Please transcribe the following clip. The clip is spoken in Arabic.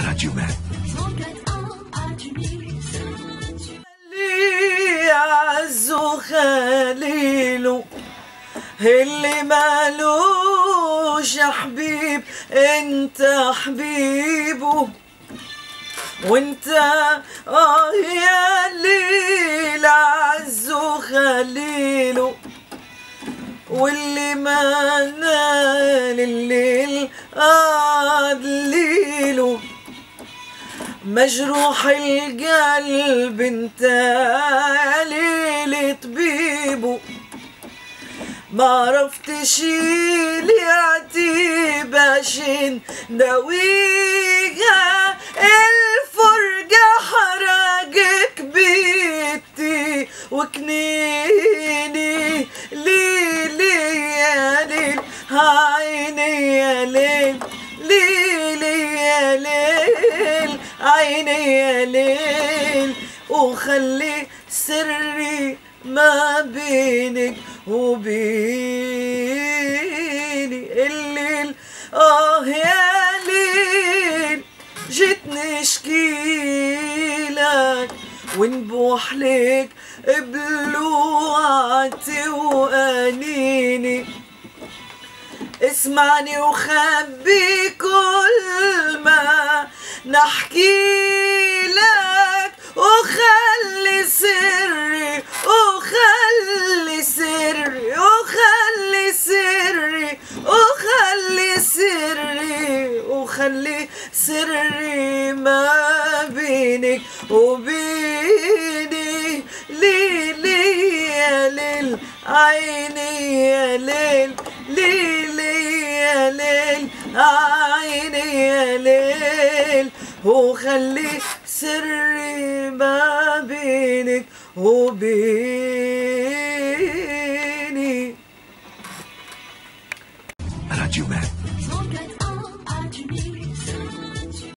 Man. اللي يعزو خليله اللي مالوش حبيب انت حبيبه وانت آه يا الليل عزو خليله واللي ما نال الليل قاد مجروح القلب انت ليلة طبيبه ما عرفتش لي عتيبة شين داويها. الفرقة حرقك بيتي وكنيني ليلي يا ليل. عيني يا ليل. ليلي ليل. عيني يا ليل وخلي سري ما بينك وبيني. الليل آه يا ليل جيت نشكيلك ونبوح لك بلوعتي وأنيني. اسمعني وخبي كل ما نحكي لك وخلي سري وخلي سري وخلي سري وخلي سري وخلي سري ما بينك وبيني ليلي يا ليل عيني يا ليل ليلي يا ليل عيني يا ليل. وخلي سري ما بينك وبيني Radio Man.